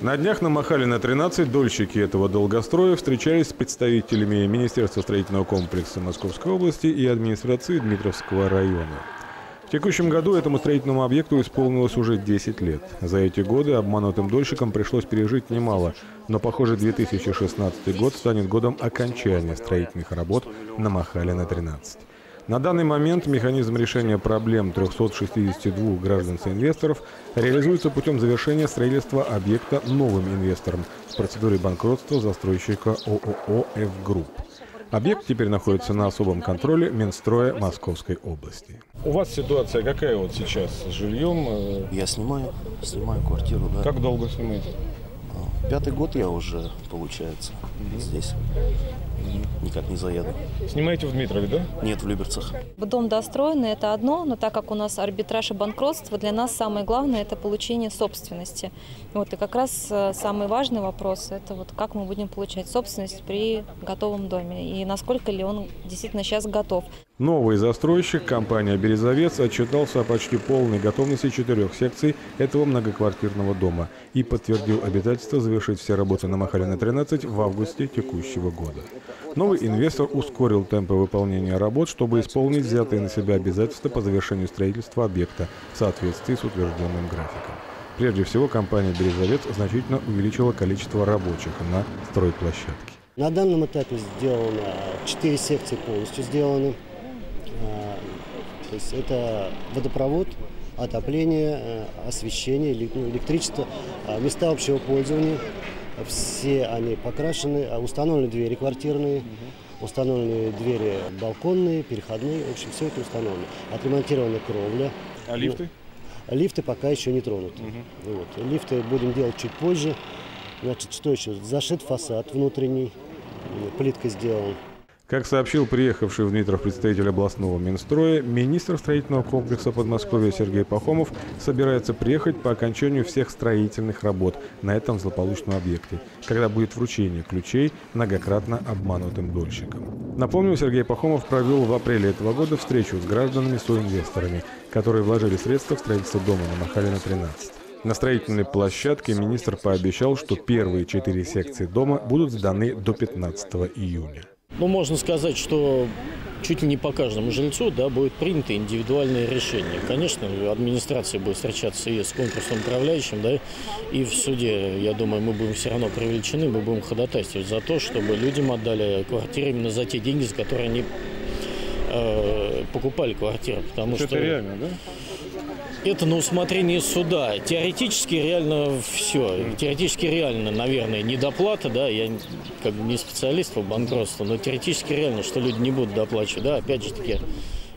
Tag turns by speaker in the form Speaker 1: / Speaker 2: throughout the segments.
Speaker 1: На днях на Махалина 13 дольщики этого долгостроя встречались с представителями Министерства строительного комплекса Московской области и администрации Дмитровского района. В текущем году этому строительному объекту исполнилось уже 10 лет. За эти годы обманутым дольщикам пришлось пережить немало, но, похоже, 2016 год станет годом окончания строительных работ на Махалина 13. На данный момент механизм решения проблем 362 граждан-инвесторов реализуется путем завершения строительства объекта новым инвестором с процедурой банкротства застройщика ООО «F-Групп». Объект теперь находится на особом контроле Минстроя Московской области. У вас ситуация какая вот сейчас с жильем?
Speaker 2: Я снимаю, снимаю квартиру, да.
Speaker 1: Как долго снимаете?
Speaker 2: Пятый год я уже, получается, здесь. Никак не заеду.
Speaker 1: Снимаете в Дмитрове, да?
Speaker 2: Нет, в Люберцах.
Speaker 3: Дом достроенный – это одно, но так как у нас арбитраж и банкротство, для нас самое главное – это получение собственности. Вот, и как раз э, самый важный вопрос – это вот как мы будем получать собственность при готовом доме и насколько ли он действительно сейчас готов.
Speaker 1: Новый застройщик, компания «Березовец», отчитался о почти полной готовности четырех секций этого многоквартирного дома и подтвердил обязательство завершить все работы на Махалина 13 в августе текущего года. Новый инвестор ускорил темпы выполнения работ, чтобы исполнить взятые на себя обязательства по завершению строительства объекта в соответствии с утвержденным графиком. Прежде всего, компания «Березовец» значительно увеличила количество рабочих на стройплощадке.
Speaker 4: На данном этапе сделано 4 секции полностью сделаны. То есть это водопровод, отопление, э, освещение, электричество, а, места общего пользования. Все они покрашены, а, установлены двери квартирные, установлены двери балконные, переходные. В общем, все это установлено. Отремонтирована кровля.
Speaker 1: А лифты?
Speaker 4: Ну, лифты пока еще не тронуты. Угу. Вот. Лифты будем делать чуть позже. Значит, что еще? Зашит фасад внутренний, плиткой сделан.
Speaker 1: Как сообщил приехавший в Дмитров представитель областного Минстроя, министр строительного комплекса Подмосковья Сергей Пахомов собирается приехать по окончанию всех строительных работ на этом злополучном объекте, когда будет вручение ключей многократно обманутым дольщикам. Напомню, Сергей Пахомов провел в апреле этого года встречу с гражданами соинвесторами, которые вложили средства в строительство дома на Махалина 13. На строительной площадке министр пообещал, что первые четыре секции дома будут сданы до 15 июня.
Speaker 5: Ну, можно сказать, что чуть ли не по каждому жильцу да, будет принято индивидуальное решение. Конечно, администрация будет встречаться и с конкурсным управляющим, да, и в суде, я думаю, мы будем все равно привлечены, мы будем ходатайствовать за то, чтобы людям отдали квартиры именно за те деньги, за которые они э, покупали квартиры. Потому
Speaker 1: что, что это реально, да?
Speaker 5: Это на усмотрение суда. Теоретически реально все. Теоретически реально, наверное, недоплата, да, я как бы не специалист по банкротству, но теоретически реально, что люди не будут доплачивать, да, опять же таки,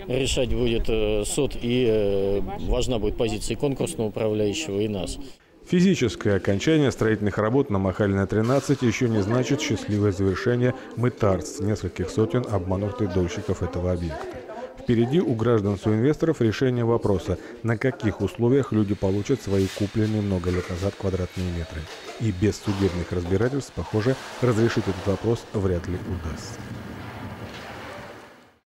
Speaker 5: решать будет э, суд, и э, важна будет позиция конкурсного управляющего, и нас.
Speaker 1: Физическое окончание строительных работ на Махалина 13 еще не значит счастливое завершение мытарств нескольких сотен обманутых дольщиков этого объекта. Впереди у граждан-соинвесторов решение вопроса, на каких условиях люди получат свои купленные много лет назад квадратные метры. И без судебных разбирательств, похоже, разрешить этот вопрос вряд ли удастся.